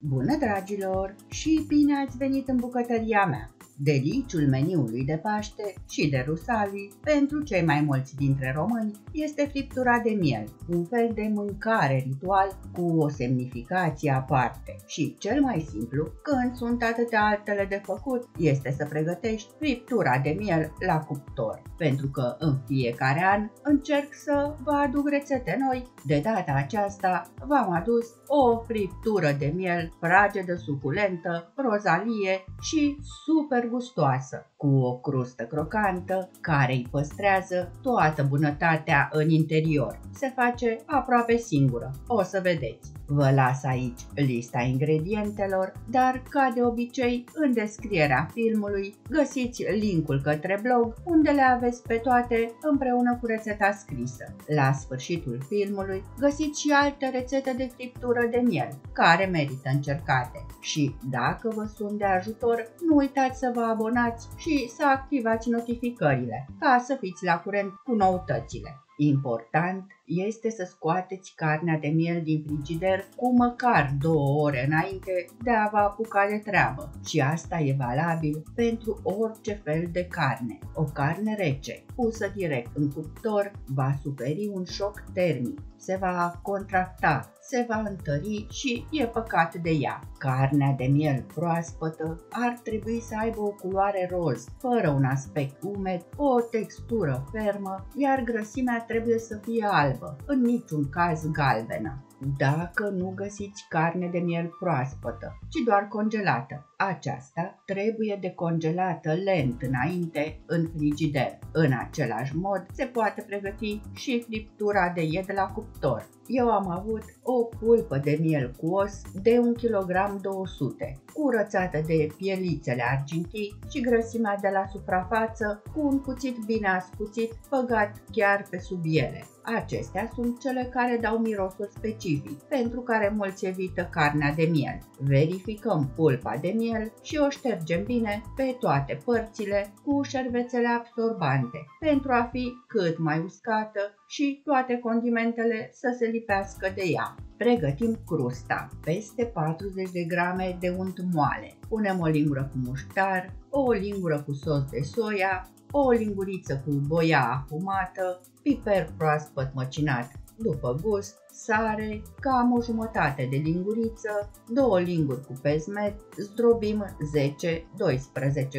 Bună dragilor și bine ați venit în bucătăria mea! Deliciul meniului de Paște și de Rusalii pentru cei mai mulți dintre români este friptura de miel, un fel de mâncare ritual cu o semnificație aparte. Și cel mai simplu, când sunt atâtea altele de făcut, este să pregătești friptura de miel la cuptor, pentru că în fiecare an încerc să vă aduc rețete noi. De data aceasta v-am adus o friptură de miel fragedă, suculentă, rozalie și super gustoasă, cu o crustă crocantă care îi păstrează toată bunătatea în interior. Se face aproape singură, o să vedeți. Vă las aici lista ingredientelor, dar ca de obicei în descrierea filmului găsiți linkul către blog unde le aveți pe toate împreună cu rețeta scrisă. La sfârșitul filmului găsiți și alte rețete de friptură de miel care merită încercate. Și dacă vă sunt de ajutor, nu uitați să vă abonați și să activați notificările ca să fiți la curent cu noutățile. Important este să scoateți carnea de miel din frigider cu măcar două ore înainte de a vă apuca de treabă și asta e valabil pentru orice fel de carne. O carne rece, pusă direct în cuptor, va suferi un șoc termic, se va contracta, se va întări și e păcat de ea. Carnea de miel proaspătă ar trebui să aibă o culoare roz, fără un aspect umed, o textură fermă, iar grăsimea trebuie să fie albă, în niciun caz galbenă dacă nu găsiți carne de miel proaspătă, ci doar congelată. Aceasta trebuie decongelată lent înainte în frigider. În același mod se poate pregăti și friptura de ied la cuptor. Eu am avut o pulpă de miel cu os de 1 kg 200, curățată de pielițele argintii și grăsimea de la suprafață cu un cuțit bine ascuțit, băgat chiar pe sub ele. Acestea sunt cele care dau mirosul specific, pentru care mulți evită carnea de miel. Verificăm pulpa de miel și o ștergem bine pe toate părțile cu șervețele absorbante, pentru a fi cât mai uscată și toate condimentele să se lipească de ea. Pregătim crusta, peste 40 de grame de unt moale. Punem o lingură cu muștar, o lingură cu sos de soia, o linguriță cu boia afumată, piper proaspăt măcinat după gust, sare, cam o jumătate de linguriță, două linguri cu pezmet, zdrobim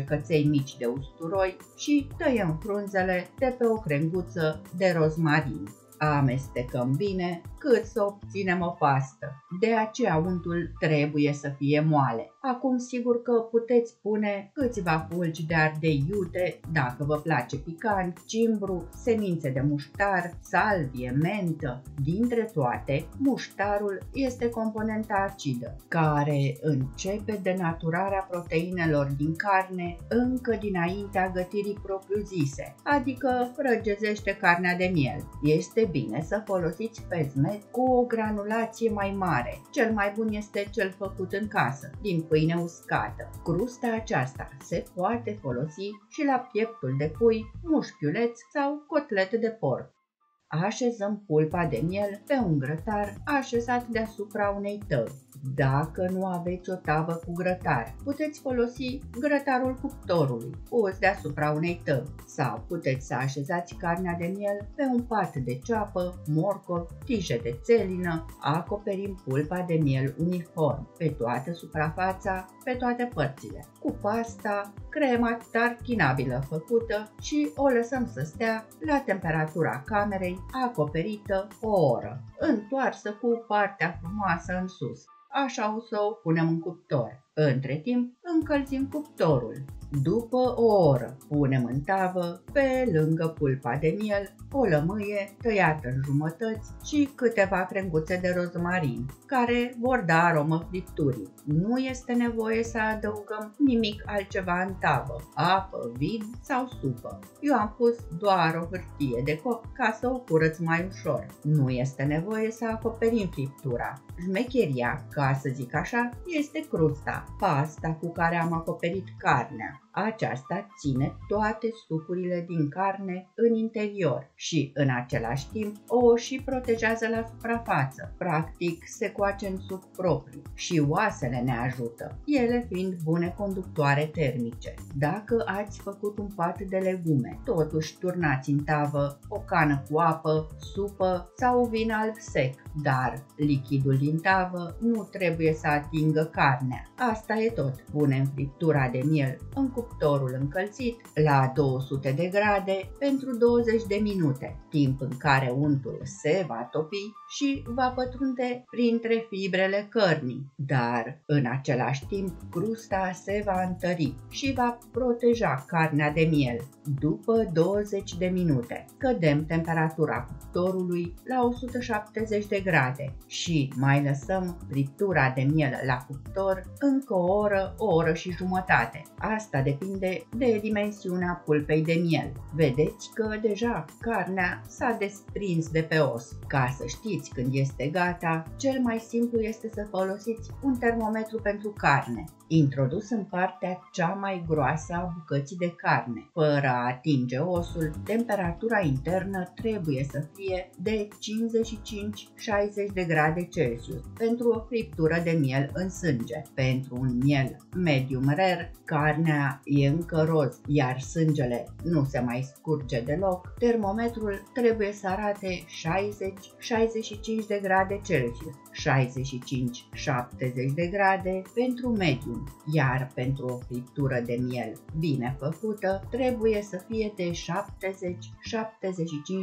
10-12 căței mici de usturoi și tăiem frunzele de pe o crenguță de rozmarin. Amestecăm bine cât să obținem o pastă. De aceea untul trebuie să fie moale. Acum sigur că puteți pune câțiva fulgi de ardei iute, dacă vă place picant, cimbru, semințe de muștar, salvie, mentă. Dintre toate, muștarul este componenta acidă, care începe denaturarea proteinelor din carne încă dinaintea gătirii propriu-zise, adică răgezește carnea de miel. Este bine să folosiți pezmet cu o granulație mai mare. Cel mai bun este cel făcut în casă, din pâine uscată. Crusta aceasta se poate folosi și la pieptul de pui, mușchiuleț sau cotlete de porc. Așezăm pulpa de miel pe un grătar așezat deasupra unei tăvi. Dacă nu aveți o tavă cu grătar, puteți folosi grătarul cuptorului, pus deasupra unei tăvi, sau puteți să așezați carnea de miel pe un pat de ceapă, morcov, tije de țelină, acoperim pulpa de miel uniform pe toată suprafața, pe toate părțile, cu pasta, crema tarchinabilă făcută și o lăsăm să stea la temperatura camerei, acoperită o oră, întoarsă cu partea frumoasă în sus așa o să o punem în cuptor. Între timp, încălzim cuptorul. După o oră, punem în tavă, pe lângă pulpa de miel, o lămâie tăiată în jumătăți și câteva crenguțe de rozmarin, care vor da aromă fripturii. Nu este nevoie să adăugăm nimic altceva în tavă, apă, vin sau supă. Eu am pus doar o hârtie de coc ca să o curăț mai ușor. Nu este nevoie să acoperim friptura. Șmecheria, ca să zic așa, este crusta, pasta cu care am acoperit carnea. Aceasta ține toate sucurile din carne în interior și, în același timp, o și protejează la suprafață. Practic, se coace în suc propriu și oasele ne ajută, ele fiind bune conductoare termice. Dacă ați făcut un pat de legume, totuși turnați în tavă o cană cu apă, supă sau vin alb sec, dar lichidul din tavă nu trebuie să atingă carnea. Asta e tot. Punem friptura de miel în cuptorul încălzit la 200 de grade pentru 20 de minute, timp în care untul se va topi și va pătrunde printre fibrele cărnii, dar în același timp crusta se va întări și va proteja carnea de miel. După 20 de minute, cădem temperatura cuptorului la 170 de grade și mai lăsăm friptura de miel la cuptor încă o oră, o oră și jumătate. Asta depinde de dimensiunea pulpei de miel. Vedeți că deja carnea s-a desprins de pe os. Ca să știți când este gata, cel mai simplu este să folosiți un termometru pentru carne, introdus în partea cea mai groasă a bucății de carne. Fără a atinge osul, temperatura internă trebuie să fie de 55-60 de grade Celsius pentru o friptură de miel în sânge. Pentru un miel medium rare, carnea e încă roz, iar sângele nu se mai scurge deloc, termometrul trebuie să arate 60-65 de grade Celsius, 65-70 de grade pentru medium, iar pentru o friptură de miel bine făcută trebuie să fie de 70-75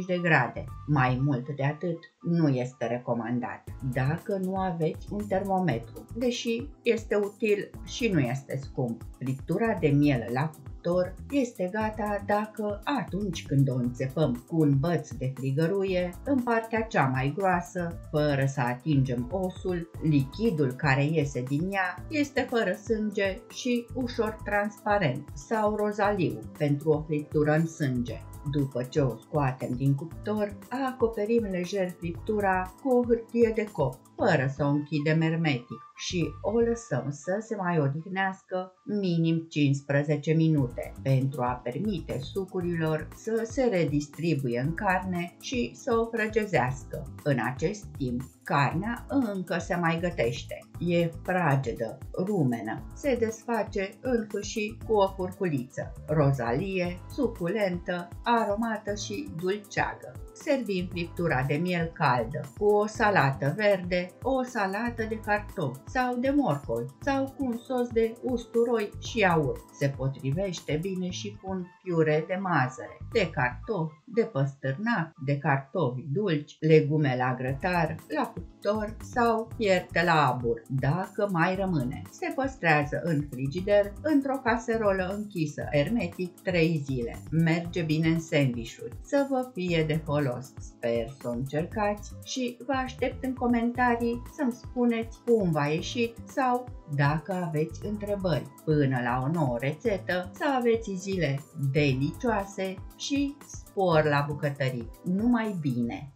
de grade. Mai mult de atât nu este recomandat dacă nu aveți un termometru, deși este util și nu este scump. Friptura de miel la cuptor este gata dacă atunci când o înțepăm cu un băț de frigăruie în partea cea mai groasă, fără să atingem osul, lichidul care iese din ea este fără sânge și ușor transparent sau rozaliu pentru o friptură în sânge. După ce o scoatem din cuptor, acoperim lejer friptura cu o hârtie de cop, fără să o închidem hermetic și o lăsăm să se mai odihnească minim 15 minute pentru a permite sucurilor să se redistribuie în carne și să o frăgezească. În acest timp, carnea încă se mai gătește. E fragedă, rumenă, se desface în fâșii cu o furculiță, rozalie, suculentă, aromată și dulceagă servim friptura de miel caldă cu o salată verde, o salată de cartofi sau de morcov sau cu un sos de usturoi și aur. Se potrivește bine și cu un piure de mazăre, de cartofi, de păstârnac, de cartofi dulci, legume la grătar, la cuptor sau fierte la abur, dacă mai rămâne. Se păstrează în frigider într-o caserolă închisă hermetic 3 zile. Merge bine în sandvișuri. Să vă fie de folos. Sper să o încercați și vă aștept în comentarii să-mi spuneți cum v-a ieșit sau dacă aveți întrebări. Până la o nouă rețetă, să aveți zile delicioase și spor la bucătării. Numai bine!